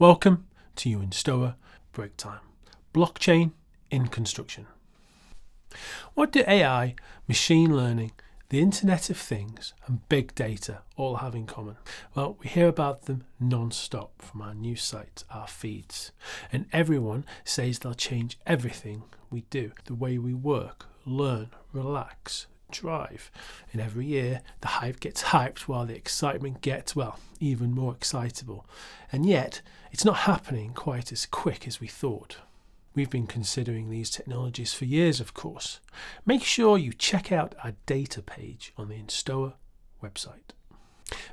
Welcome to you Enstoa Break Time. Blockchain in construction. What do AI, machine learning, the Internet of Things, and big data all have in common? Well, we hear about them non stop from our news sites, our feeds, and everyone says they'll change everything we do the way we work, learn, relax, drive. And every year, the hype gets hyped while the excitement gets, well, even more excitable. And yet, it's not happening quite as quick as we thought. We've been considering these technologies for years, of course. Make sure you check out our data page on the Enstoa website.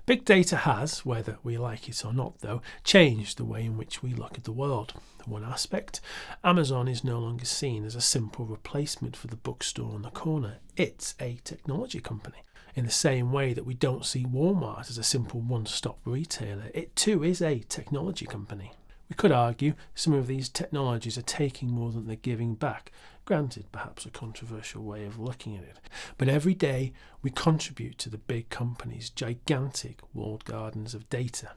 Big data has, whether we like it or not, though, changed the way in which we look at the world. One aspect, Amazon is no longer seen as a simple replacement for the bookstore on the corner. It's a technology company. In the same way that we don't see Walmart as a simple one stop retailer, it too is a technology company. We could argue some of these technologies are taking more than they're giving back. Granted, perhaps a controversial way of looking at it. But every day we contribute to the big companies' gigantic walled gardens of data.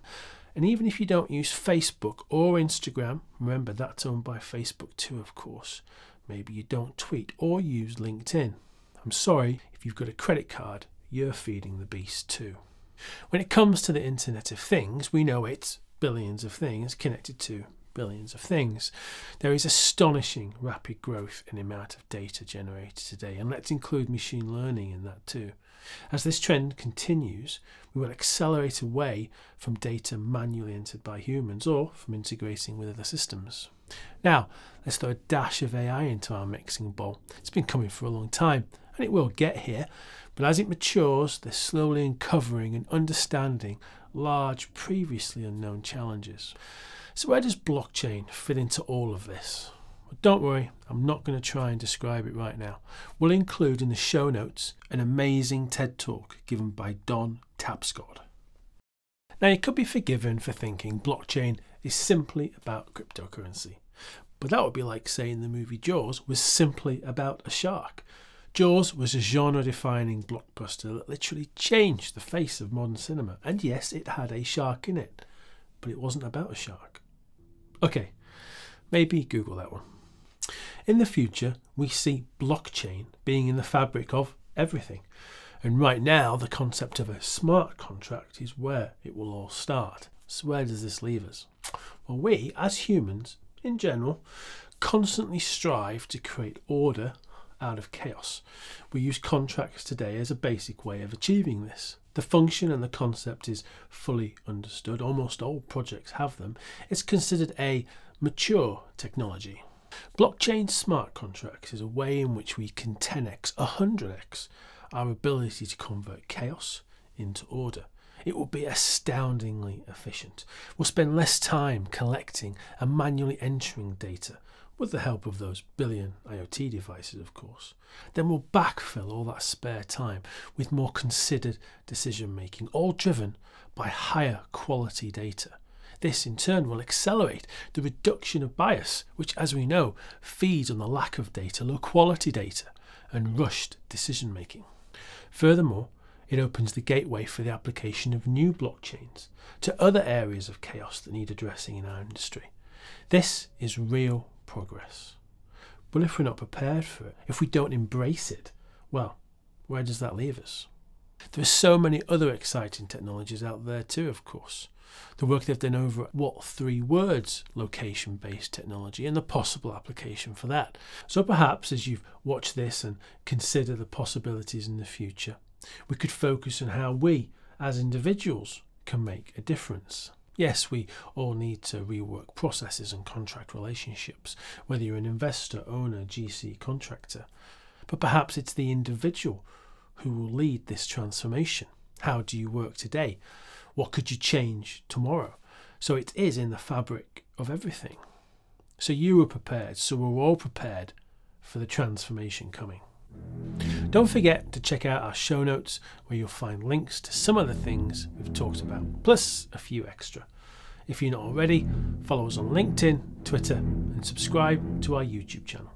And even if you don't use Facebook or Instagram, remember that's owned by Facebook too, of course. Maybe you don't tweet or use LinkedIn. I'm sorry, if you've got a credit card, you're feeding the beast too. When it comes to the Internet of Things, we know it's billions of things connected to billions of things. There is astonishing rapid growth in the amount of data generated today, and let's include machine learning in that too. As this trend continues, we will accelerate away from data manually entered by humans or from integrating with other systems. Now, let's throw a dash of AI into our mixing bowl. It's been coming for a long time, and it will get here, but as it matures, they're slowly uncovering and understanding large, previously unknown challenges. So, where does blockchain fit into all of this? Well, don't worry, I'm not going to try and describe it right now. We'll include in the show notes an amazing TED talk given by Don Tapscott. Now, you could be forgiven for thinking blockchain is simply about cryptocurrency, but that would be like saying the movie Jaws was simply about a shark. Jaws was a genre defining blockbuster that literally changed the face of modern cinema. And yes, it had a shark in it, but it wasn't about a shark. Okay, maybe Google that one. In the future, we see blockchain being in the fabric of everything. And right now, the concept of a smart contract is where it will all start. So, where does this leave us? Well, we, as humans, in general, constantly strive to create order out of chaos. We use contracts today as a basic way of achieving this. The function and the concept is fully understood. Almost all projects have them. It's considered a mature technology. Blockchain smart contracts is a way in which we can 10x, 100x our ability to convert chaos into order. It will be astoundingly efficient. We'll spend less time collecting and manually entering data with the help of those billion IoT devices, of course. Then we'll backfill all that spare time with more considered decision making, all driven by higher quality data. This in turn will accelerate the reduction of bias, which, as we know, feeds on the lack of data, low quality data, and rushed decision making. Furthermore, it opens the gateway for the application of new blockchains to other areas of chaos that need addressing in our industry. This is real progress. But if we're not prepared for it, if we don't embrace it, well, where does that leave us? There are so many other exciting technologies out there too, of course. The work they've done over at what3words location based technology and the possible application for that. So perhaps as you've watched this and consider the possibilities in the future, we could focus on how we as individuals can make a difference. Yes, we all need to rework processes and contract relationships, whether you're an investor, owner, GC, contractor. But perhaps it's the individual who will lead this transformation. How do you work today? What could you change tomorrow? So it is in the fabric of everything. So you were prepared, so we're all prepared for the transformation coming. Don't forget to check out our show notes where you'll find links to some of the things we've talked about, plus a few extra. If you're not already, follow us on LinkedIn, Twitter, and subscribe to our YouTube channel.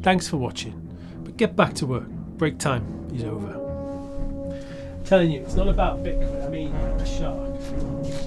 Thanks for watching, but get back to work. Break time is over. I'm telling you, it's not about Bitcoin, I mean a shark.